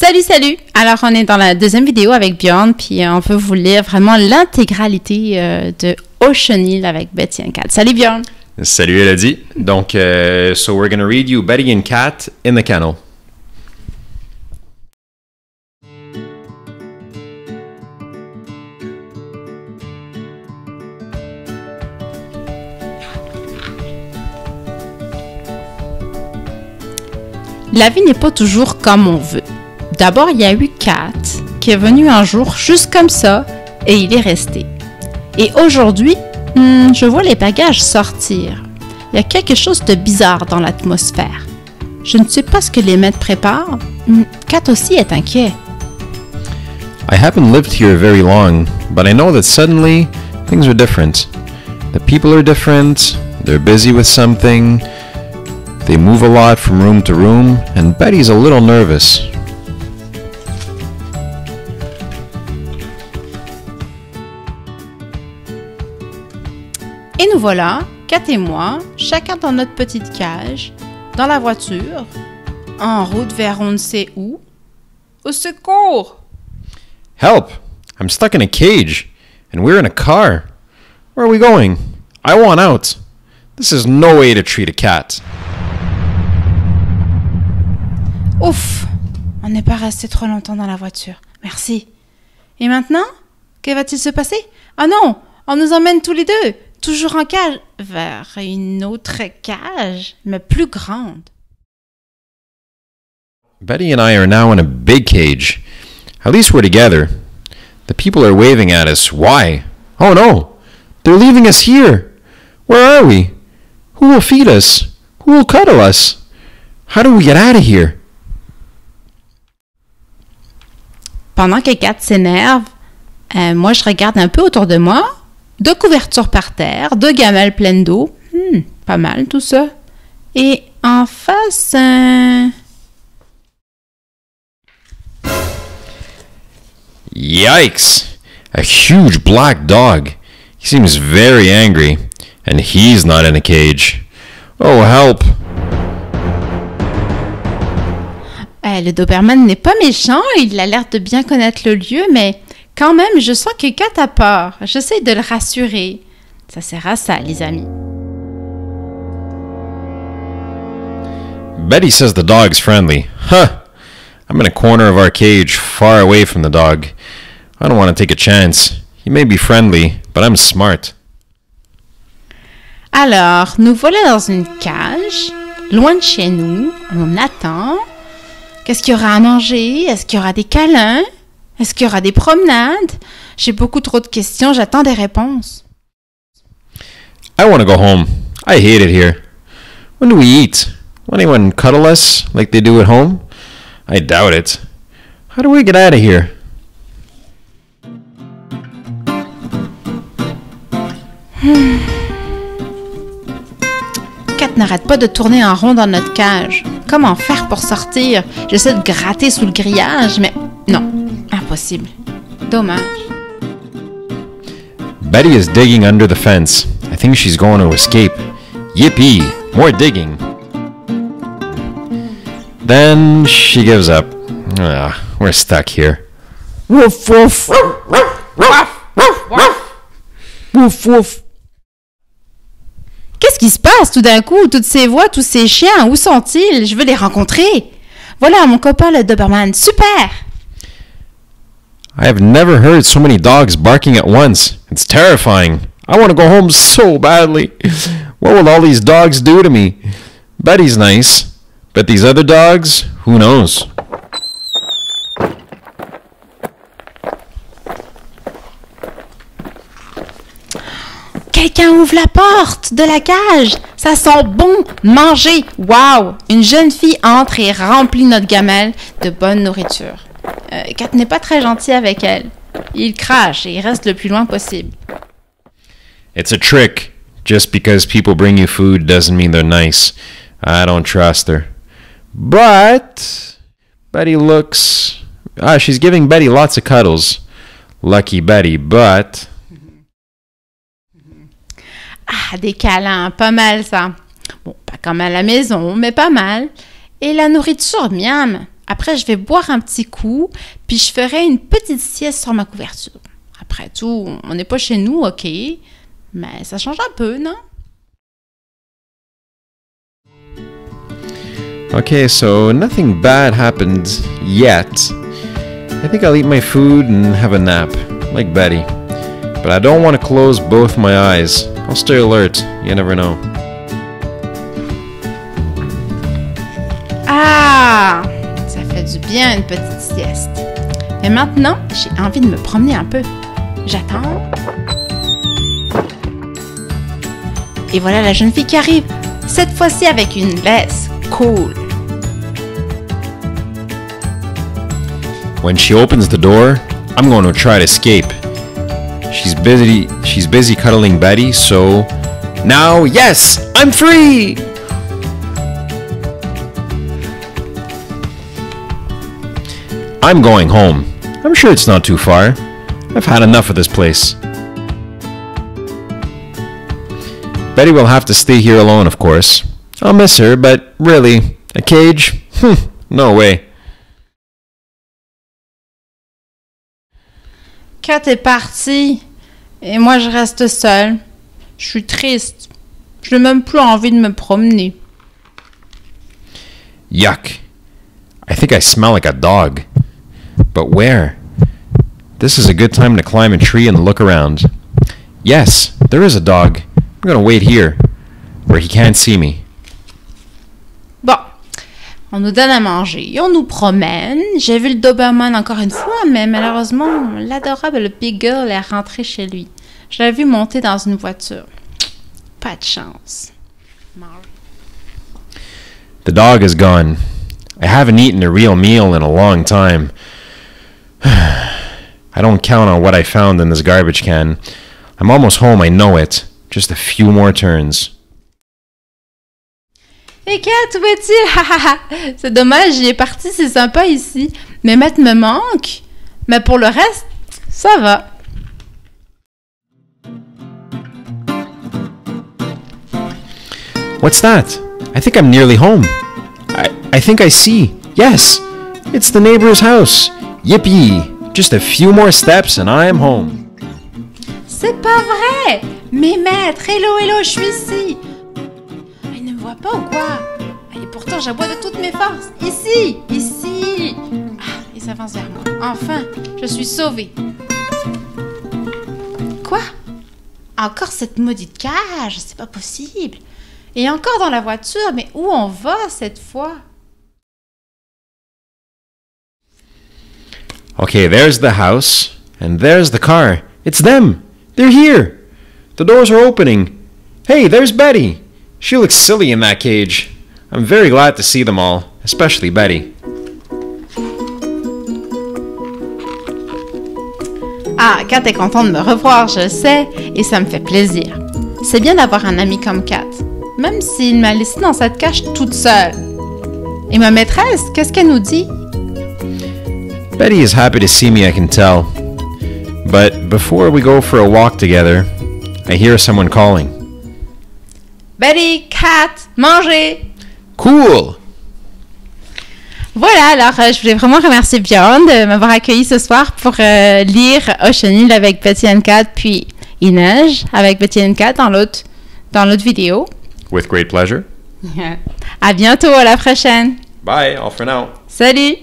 Salut, salut! Alors, on est dans la deuxième vidéo avec Bjorn, puis euh, on veut vous lire vraiment l'intégralité euh, de Ocean Hill avec Betty and Cat. Salut Bjorn! Salut Elodie. Donc, uh, so we're going to read you Betty and Cat in the Kennel. La vie n'est pas toujours comme on veut. D'abord, il y a eu Cat, qui est venu un jour juste comme ça, et il est resté. Et aujourd'hui, hmm, je vois les bagages sortir. Il y a quelque chose de bizarre dans l'atmosphère. Je ne sais pas ce que les maîtres préparent. Hmm, Cat aussi est inquiet. I haven't lived here very long, but I know that suddenly things are different. The people are different, they're busy with something, they move a lot from room to room, and Betty's a little nervous. Nous voilà, Kat et moi, chacun dans notre petite cage, dans la voiture, en route vers on ne sait où. Au secours! Help! I'm stuck in a cage, and we're in a car. Where are we going? I want out. This is no way to treat a cat. Ouf! On n'est pas resté trop longtemps dans la voiture. Merci. Et maintenant? Que va-t-il se passer? Ah non! On nous emmène tous les deux, toujours en cage, vers une autre cage, mais plus grande. Betty and I are now in a big cage. At least we're together. The people are waving at us. Why? Oh no! They're leaving us here! Where are we? Who will feed us? Who will cuddle us? How do we get out of here? Pendant que Kat s'énerve, euh, moi je regarde un peu autour de moi. Deux couvertures par terre, deux gamelles pleines d'eau. Hmm, pas mal tout ça. Et en face, un... Yikes! A huge black dog. He seems very angry, and he's not in a cage. Oh, help! Euh, le Doberman n'est pas méchant, il a l'air de bien connaître le lieu, mais quand même, je sens que Kat a peur. J'essaie de le rassurer. Ça sert à ça, les amis. Betty says the dog's friendly. Huh! I'm in a corner of our cage, far away from the dog. I don't want to take a chance. He may be friendly, but I'm smart. Alors, nous voilà dans une cage, loin de chez nous. On attend. Qu'est-ce qu'il y aura à manger? Est-ce qu'il y aura des câlins? Est-ce qu'il y aura des promenades? J'ai beaucoup trop de questions, j'attends des réponses. I want to go home. I hate it here. When do we eat? Will anyone cuddle us like they do at home? I doubt it. How do we get out of here? Kat n'arrête pas de tourner en rond dans notre cage. Comment faire pour sortir? J'essaie de gratter sous le grillage, mais non, impossible. Dommage. Betty is digging under the fence. I think she's going to escape. Yippee! More digging. Then she gives up. Ah, we're stuck here. Wouf wouf! Wouf wouf! Qu'est-ce qui se passe tout d'un coup? Toutes ces voix, tous ces chiens, où sont-ils? Je veux les rencontrer. Voilà mon copain le Doberman. Super! I have never heard so many dogs barking at once. It's terrifying. I want to go home so badly. What will all these dogs do to me? Betty's nice, but these other dogs, who knows? Quelqu'un ouvre la porte de la cage. Ça sent bon manger. Waouh! Une jeune fille entre et remplit notre gamelle de bonne nourriture. Euh, Kat n'est pas très gentil avec elle. Il crache et il reste le plus loin possible. It's a trick. Just because people bring you food doesn't mean they're nice. I don't trust her. But Betty looks. Ah, she's giving Betty lots of cuddles. Lucky Betty, but. Ah, des câlins, pas mal ça. Bon, pas comme à la maison, mais pas mal. Et la nourriture, miam. Après, je vais boire un petit coup, puis je ferai une petite sieste sur ma couverture. Après tout, on n'est pas chez nous, ok, mais ça change un peu, non? Okay, so nothing bad happened yet. I think I'll eat my food and have a nap, like Betty. But I don't want to close both my eyes. I'll stay alert, you never know. Du bien une petite sieste. Mais maintenant, j'ai envie de me promener un peu. J'attends. Et voilà la jeune fille qui arrive. Cette fois-ci avec une laisse cool. When she opens the door, I'm going to try to escape. She's busy she's busy cuddling Betty, so now yes, I'm free. I'm going home. I'm sure it's not too far. I've had enough of this place. Betty will have to stay here alone, of course. I'll miss her, but really, a cage? Hmm, no way. Kat est partie. Et moi, je reste seule. Je suis triste. Je n'ai même plus envie de me promener. Yuck. I think I smell like a dog. But where? This is a good time to climb a tree and look around. Yes, there is a dog. I'm gonna wait here, where he can't see me. Bon, on nous donne à manger, on nous promène. J'ai vu le Doberman encore une fois, mais malheureusement, l'adorable Big Girl est rentré chez lui. Je l'ai vu monter dans une voiture. Pas de chance. The dog is gone. I haven't eaten a real meal in a long time. I don't count on what I found in this garbage can. I'm almost home, I know it. Just a few more turns. Et Kat, où es-tu? c'est dommage, il est parti, c'est sympa ici. Mais Matt me manque. Mais pour le reste, ça va. What's that? I think I'm nearly home. I, I think I see. Yes, it's the neighbor's house. Yippee! Just a few more steps and I am home. C'est pas vrai! Mais maître, hello, hello, je suis ici! Il ne me voit pas ou quoi? Et pourtant, j'aboie de toutes mes forces. Ici! Ici! Ah, il s'avance vers moi. Enfin, je suis sauvée. Quoi? Encore cette maudite cage? C'est pas possible. Et encore dans la voiture, mais où on va cette fois? Okay, there's the house, and there's the car. It's them! They're here! The doors are opening. Hey, there's Betty! She looks silly in that cage. I'm very glad to see them all, especially Betty. Ah, Kat est contente de me revoir, je sais, et ça me fait plaisir. C'est bien d'avoir un ami comme Kat, même s'il m'a laissé dans cette cage toute seule. Et ma maîtresse, qu'est-ce qu'elle nous dit? Betty is happy to see me, I can tell. But before we go for a walk together, I hear someone calling. Betty, Kat, manger! Cool! Voilà, alors euh, je voulais vraiment remercier Bjorn de m'avoir accueilli ce soir pour euh, lire Ocean Hill avec Betty and Kat, puis Inej avec Betty and Kat dans l'autre dans l'autre vidéo. With great pleasure. à bientôt, à la prochaine. Bye, all for now. Salut!